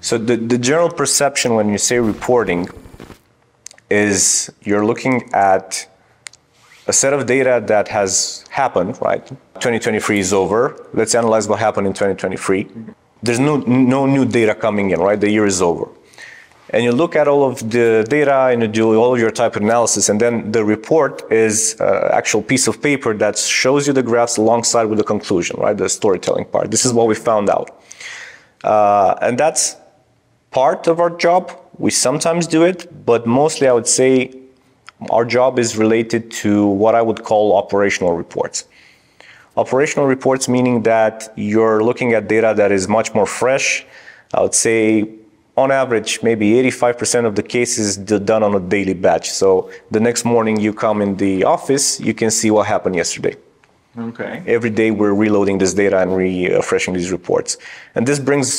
So the, the general perception when you say reporting is you're looking at a set of data that has happened, right? 2023 is over. Let's analyze what happened in 2023. There's no, no new data coming in, right? The year is over. And you look at all of the data and you do all of your type of analysis, and then the report is an actual piece of paper that shows you the graphs alongside with the conclusion, right? The storytelling part. This is what we found out. Uh, and that's part of our job. We sometimes do it, but mostly I would say our job is related to what I would call operational reports. Operational reports meaning that you're looking at data that is much more fresh. I would say on average, maybe 85% of the cases done on a daily batch. So the next morning you come in the office, you can see what happened yesterday. Okay. Every day we're reloading this data and uh, refreshing these reports. And this brings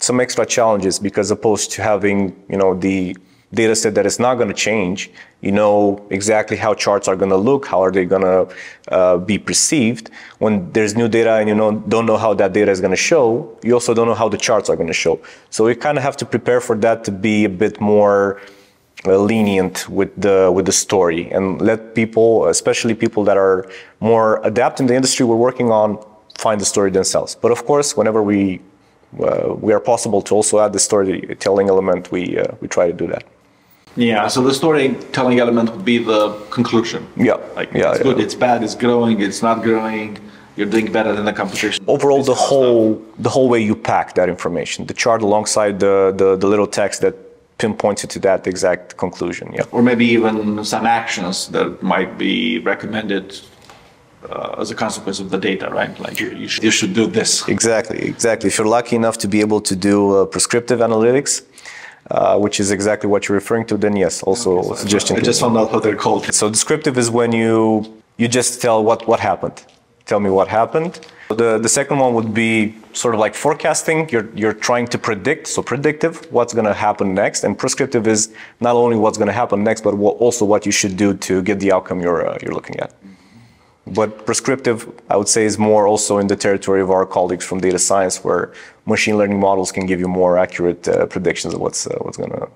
some extra challenges because opposed to having, you know, the data set that is not going to change. You know exactly how charts are going to look, how are they going to uh, be perceived. When there's new data and you know, don't know how that data is going to show, you also don't know how the charts are going to show. So we kind of have to prepare for that to be a bit more uh, lenient with the with the story and let people, especially people that are more adept in the industry we're working on, find the story themselves. But of course, whenever we uh, we are possible to also add the storytelling element, we uh, we try to do that. Yeah, so the storytelling element would be the conclusion. Yeah, Like, yeah, it's yeah. good, it's bad, it's growing, it's not growing, you're doing better than the competition. Overall, the whole the whole way you pack that information, the chart alongside the the, the little text that pinpoints you to that exact conclusion. Yeah. Or maybe even some actions that might be recommended as a consequence of the data, right? Like, you, you, should, you should do this. Exactly, exactly. If you're lucky enough to be able to do uh, prescriptive analytics, uh, which is exactly what you're referring to, then yes, also suggestion. I just found out how they're called. So descriptive is when you you just tell what what happened. Tell me what happened. The the second one would be sort of like forecasting. You're you're trying to predict. So predictive, what's going to happen next, and prescriptive is not only what's going to happen next, but what, also what you should do to get the outcome you're uh, you're looking at. But prescriptive, I would say, is more also in the territory of our colleagues from data science, where machine learning models can give you more accurate uh, predictions of what's uh, what's going to.